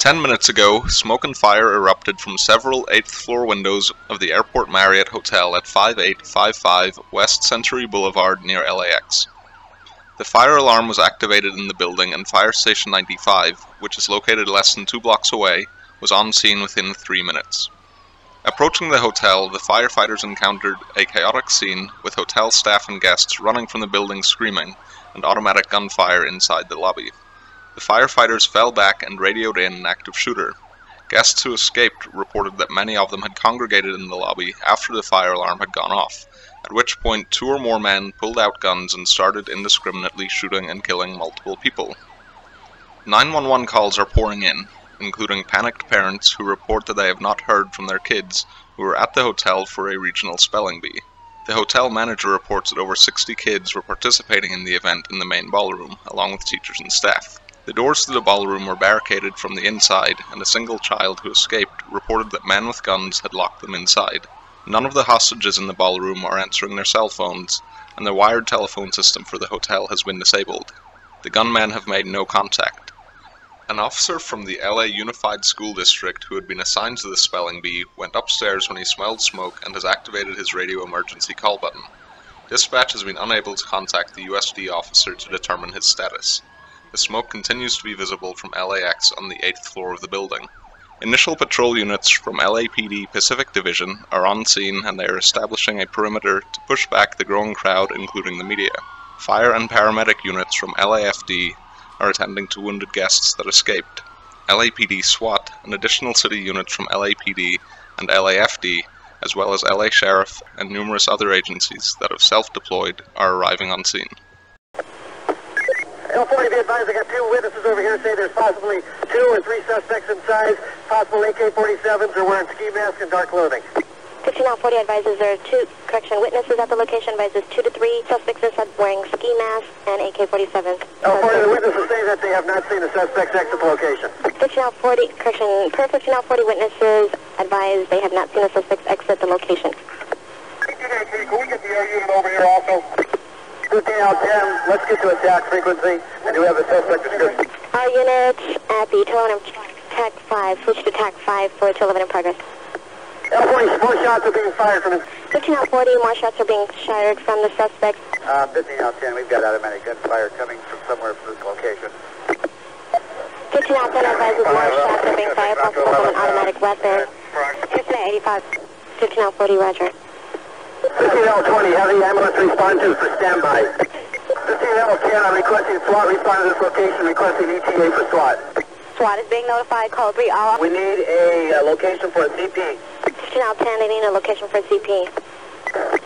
Ten minutes ago, smoke and fire erupted from several 8th floor windows of the Airport Marriott Hotel at 5855 West Century Boulevard near LAX. The fire alarm was activated in the building and Fire Station 95, which is located less than two blocks away, was on scene within three minutes. Approaching the hotel, the firefighters encountered a chaotic scene with hotel staff and guests running from the building screaming and automatic gunfire inside the lobby. The firefighters fell back and radioed in an active shooter. Guests who escaped reported that many of them had congregated in the lobby after the fire alarm had gone off, at which point two or more men pulled out guns and started indiscriminately shooting and killing multiple people. 911 calls are pouring in, including panicked parents who report that they have not heard from their kids who were at the hotel for a regional spelling bee. The hotel manager reports that over 60 kids were participating in the event in the main ballroom, along with teachers and staff. The doors to the ballroom were barricaded from the inside, and a single child who escaped reported that men with guns had locked them inside. None of the hostages in the ballroom are answering their cell phones, and the wired telephone system for the hotel has been disabled. The gunmen have made no contact. An officer from the LA Unified School District who had been assigned to the spelling bee went upstairs when he smelled smoke and has activated his radio emergency call button. Dispatch has been unable to contact the USD officer to determine his status. The smoke continues to be visible from LAX on the 8th floor of the building. Initial patrol units from LAPD Pacific Division are on scene and they are establishing a perimeter to push back the growing crowd, including the media. Fire and paramedic units from LAFD are attending to wounded guests that escaped. LAPD SWAT and additional city units from LAPD and LAFD, as well as LA Sheriff and numerous other agencies that have self-deployed, are arriving on scene. L40, be advised, I got two witnesses over here say there's possibly two or three suspects inside, possible AK-47s are wearing ski masks and dark clothing. 5940 advises there are two, correction, witnesses at the location advises two to three suspects inside wearing ski masks and AK-47s. L40, the witnesses say that they have not seen the suspects exit the location. 5940, correction, per 5940 witnesses advise they have not seen the suspects exit the location. Can we get the air unit over here also? 15L10, let's get to attack frequency, and do we have a suspect description? Our units at the of TAC 5, switch to TAC 5 for 211 in progress. L40, more shots are being fired from the... 5940, more shots are being fired from the suspect. Uh, 15L10, we've got automatic gunfire coming from somewhere from this location. 5910 advises more shots are being fired, possible from an automatic weapon. 5985, 5940, roger. 15L20, have the ambulance respond to for standby. 15L10, I'm requesting SWAT respond to this location, requesting ETA for SWAT. SWAT is being notified, call 3 all. We need a uh, location for a CP. 5910, they need a location for CP.